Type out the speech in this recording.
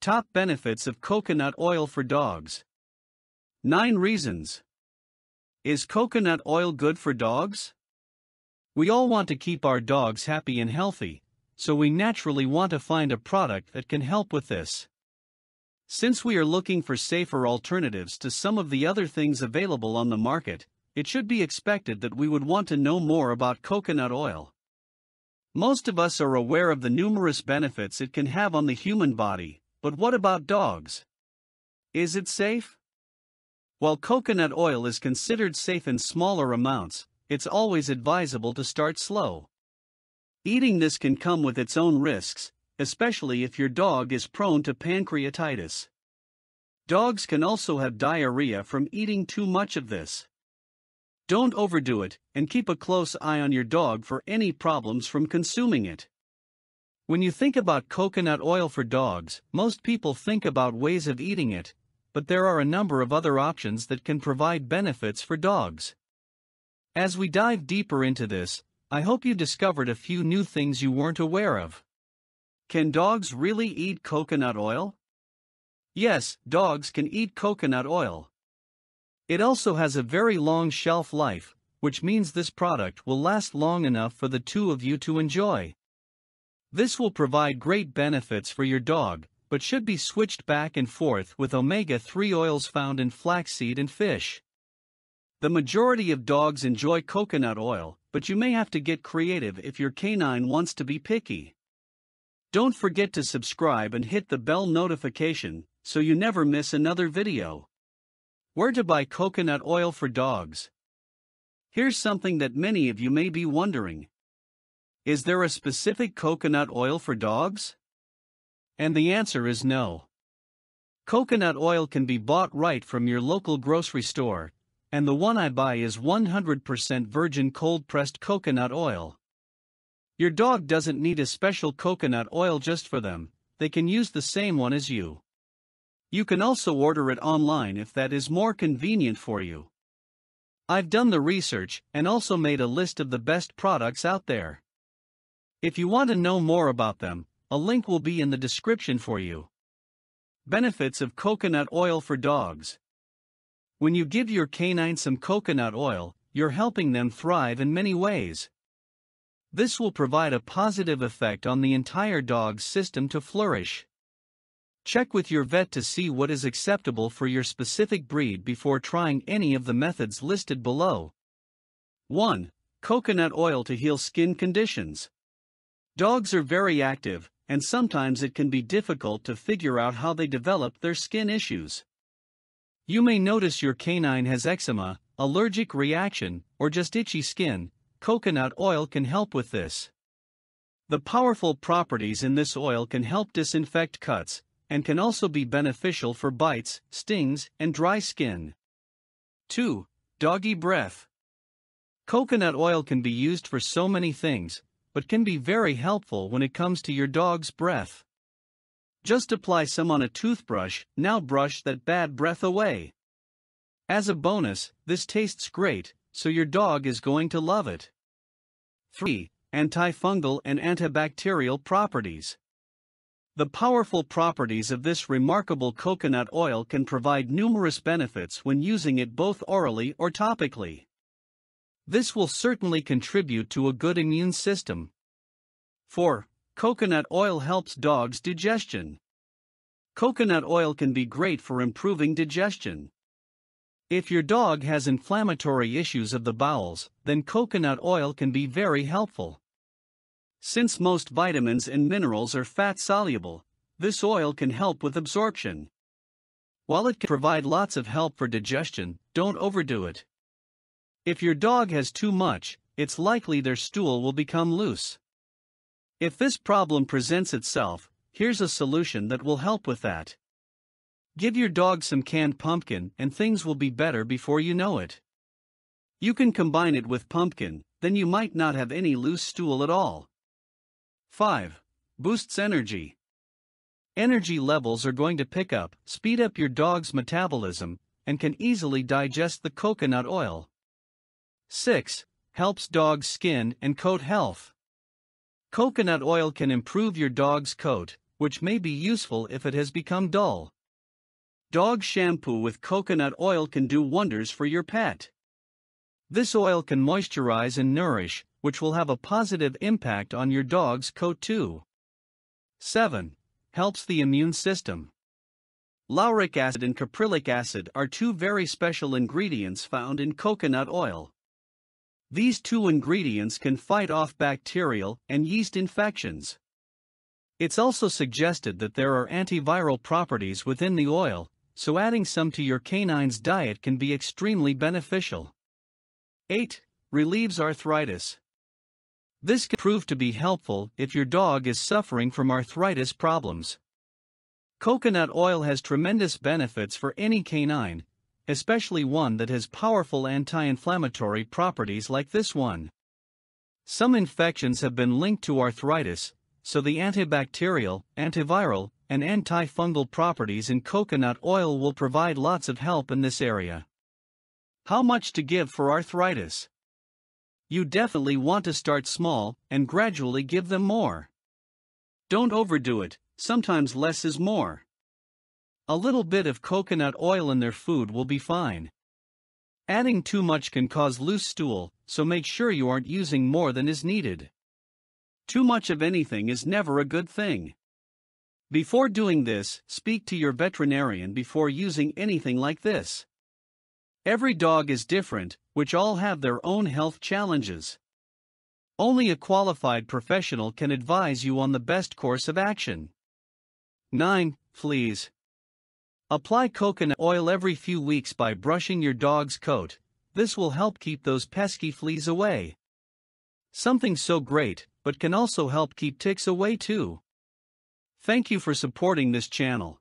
Top benefits of coconut oil for dogs. 9 reasons. Is coconut oil good for dogs? We all want to keep our dogs happy and healthy, so we naturally want to find a product that can help with this. Since we are looking for safer alternatives to some of the other things available on the market, it should be expected that we would want to know more about coconut oil. Most of us are aware of the numerous benefits it can have on the human body, but what about dogs? Is it safe? While coconut oil is considered safe in smaller amounts, it's always advisable to start slow. Eating this can come with its own risks, especially if your dog is prone to pancreatitis. Dogs can also have diarrhea from eating too much of this. Don't overdo it, and keep a close eye on your dog for any problems from consuming it. When you think about coconut oil for dogs, most people think about ways of eating it, but there are a number of other options that can provide benefits for dogs. As we dive deeper into this, I hope you discovered a few new things you weren't aware of. Can dogs really eat coconut oil? Yes, dogs can eat coconut oil. It also has a very long shelf life, which means this product will last long enough for the two of you to enjoy. This will provide great benefits for your dog, but should be switched back and forth with omega 3 oils found in flaxseed and fish. The majority of dogs enjoy coconut oil, but you may have to get creative if your canine wants to be picky. Don't forget to subscribe and hit the bell notification so you never miss another video. Where to buy coconut oil for dogs? Here's something that many of you may be wondering. Is there a specific coconut oil for dogs? And the answer is no. Coconut oil can be bought right from your local grocery store, and the one I buy is 100% virgin cold pressed coconut oil. Your dog doesn't need a special coconut oil just for them, they can use the same one as you. You can also order it online if that is more convenient for you. I've done the research and also made a list of the best products out there. If you want to know more about them, a link will be in the description for you. Benefits of coconut oil for dogs. When you give your canine some coconut oil, you're helping them thrive in many ways. This will provide a positive effect on the entire dog's system to flourish. Check with your vet to see what is acceptable for your specific breed before trying any of the methods listed below. 1. Coconut oil to heal skin conditions. Dogs are very active, and sometimes it can be difficult to figure out how they develop their skin issues. You may notice your canine has eczema, allergic reaction, or just itchy skin. Coconut oil can help with this. The powerful properties in this oil can help disinfect cuts, and can also be beneficial for bites, stings, and dry skin. 2. Doggy breath. Coconut oil can be used for so many things, but can be very helpful when it comes to your dog's breath. Just apply some on a toothbrush, now brush that bad breath away. As a bonus, this tastes great, so your dog is going to love it. 3. Antifungal and antibacterial properties. The powerful properties of this remarkable coconut oil can provide numerous benefits when using it both orally or topically. This will certainly contribute to a good immune system. 4. Coconut oil helps dogs' digestion. Coconut oil can be great for improving digestion. If your dog has inflammatory issues of the bowels, then coconut oil can be very helpful. Since most vitamins and minerals are fat soluble, this oil can help with absorption. While it can provide lots of help for digestion, don't overdo it. If your dog has too much, it's likely their stool will become loose. If this problem presents itself, here's a solution that will help with that. Give your dog some canned pumpkin and things will be better before you know it. You can combine it with pumpkin, then you might not have any loose stool at all. 5. Boosts energy. Energy levels are going to pick up, speed up your dog's metabolism, and can easily digest the coconut oil. 6. Helps dog's skin and coat health. Coconut oil can improve your dog's coat, which may be useful if it has become dull. Dog shampoo with coconut oil can do wonders for your pet. This oil can moisturize and nourish, which will have a positive impact on your dog's coat too. 7. Helps the immune system. Lauric acid and caprylic acid are two very special ingredients found in coconut oil. These two ingredients can fight off bacterial and yeast infections. It's also suggested that there are antiviral properties within the oil, so adding some to your canine's diet can be extremely beneficial. 8. Relieves arthritis. This can prove to be helpful if your dog is suffering from arthritis problems. Coconut oil has tremendous benefits for any canine, especially one that has powerful anti inflammatory properties like this one. Some infections have been linked to arthritis, so the antibacterial, antiviral, and antifungal properties in coconut oil will provide lots of help in this area. How much to give for arthritis? You definitely want to start small and gradually give them more. Don't overdo it, sometimes less is more. A little bit of coconut oil in their food will be fine. Adding too much can cause loose stool, so make sure you aren't using more than is needed. Too much of anything is never a good thing. Before doing this, speak to your veterinarian before using anything like this. Every dog is different, which all have their own health challenges. Only a qualified professional can advise you on the best course of action. 9. Fleas. Apply coconut oil every few weeks by brushing your dog's coat. This will help keep those pesky fleas away. Something so great, but can also help keep ticks away too. Thank you for supporting this channel.